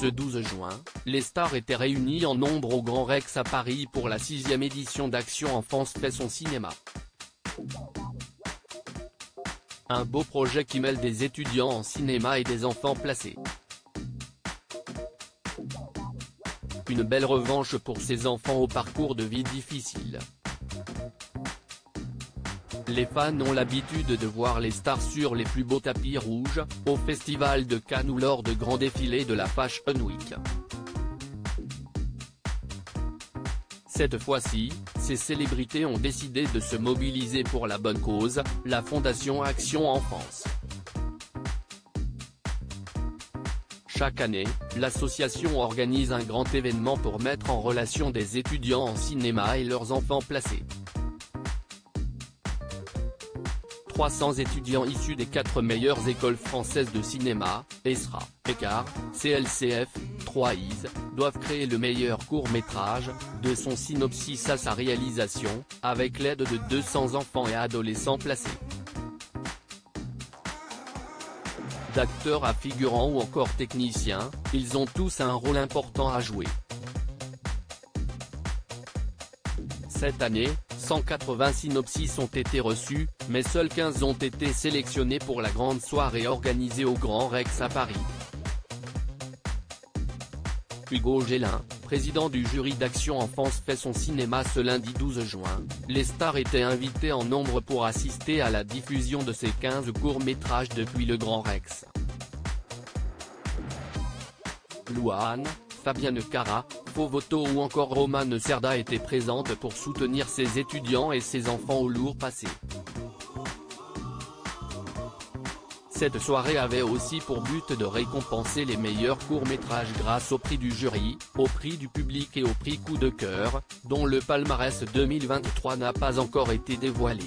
Ce 12 juin, les stars étaient réunies en nombre au Grand Rex à Paris pour la sixième édition d'Action Enfance fait son cinéma. Un beau projet qui mêle des étudiants en cinéma et des enfants placés. Une belle revanche pour ces enfants au parcours de vie difficile. Les fans ont l'habitude de voir les stars sur les plus beaux tapis rouges, au Festival de Cannes ou lors de grands défilés de la Fashion Week. Cette fois-ci, ces célébrités ont décidé de se mobiliser pour la bonne cause, la Fondation Action Enfance. Chaque année, l'association organise un grand événement pour mettre en relation des étudiants en cinéma et leurs enfants placés. 300 étudiants issus des quatre meilleures écoles françaises de cinéma, ESRA, ECAR, CLCF, 3IS, doivent créer le meilleur court-métrage, de son synopsis à sa réalisation, avec l'aide de 200 enfants et adolescents placés. D'acteurs à figurants ou encore techniciens, ils ont tous un rôle important à jouer. Cette année, 180 synopsis ont été reçus, mais seuls 15 ont été sélectionnés pour la grande soirée organisée au Grand Rex à Paris. Hugo Gélin, président du jury d'Action Enfance fait son cinéma ce lundi 12 juin, les stars étaient invités en nombre pour assister à la diffusion de ces 15 courts-métrages depuis le Grand Rex. Louane, Fabienne Cara, Fovoto ou encore Romane Serda étaient présentes pour soutenir ses étudiants et ses enfants au lourd passé. Cette soirée avait aussi pour but de récompenser les meilleurs courts-métrages grâce au prix du jury, au prix du public et au prix coup de cœur, dont le palmarès 2023 n'a pas encore été dévoilé.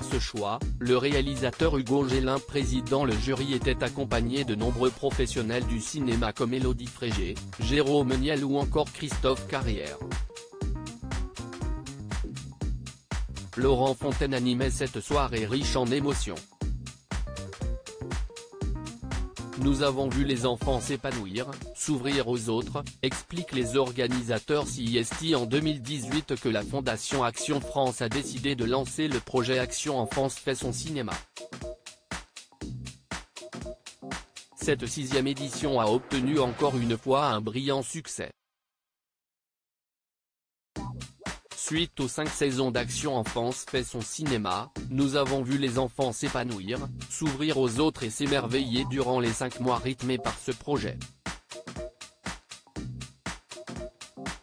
Ce choix, le réalisateur Hugo Gélin président le jury était accompagné de nombreux professionnels du cinéma comme Élodie Frégé, Jérôme Niel ou encore Christophe Carrière. Laurent Fontaine animait cette soirée riche en émotions. Nous avons vu les enfants s'épanouir, s'ouvrir aux autres, expliquent les organisateurs CIST en 2018 que la Fondation Action France a décidé de lancer le projet Action Enfance fait son cinéma. Cette sixième édition a obtenu encore une fois un brillant succès. Suite aux cinq saisons d'Action Enfance fait son cinéma, nous avons vu les enfants s'épanouir, s'ouvrir aux autres et s'émerveiller durant les cinq mois rythmés par ce projet.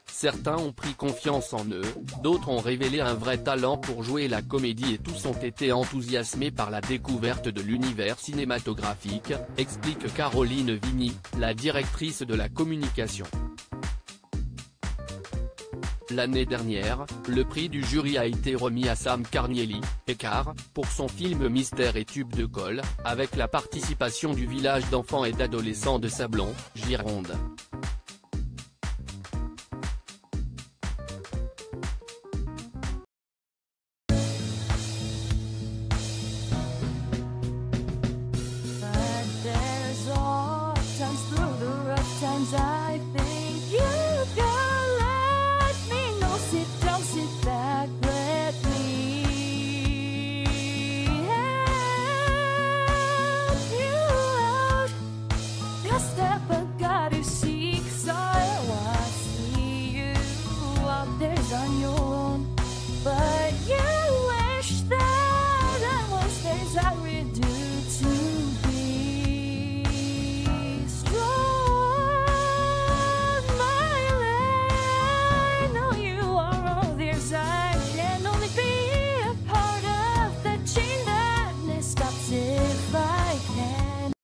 Certains ont pris confiance en eux, d'autres ont révélé un vrai talent pour jouer la comédie et tous ont été enthousiasmés par la découverte de l'univers cinématographique, explique Caroline Vigny, la directrice de la communication. L'année dernière, le prix du jury a été remis à Sam Carnielli, Écart, pour son film Mystère et tube de colle, avec la participation du village d'enfants et d'adolescents de Sablon, Gironde.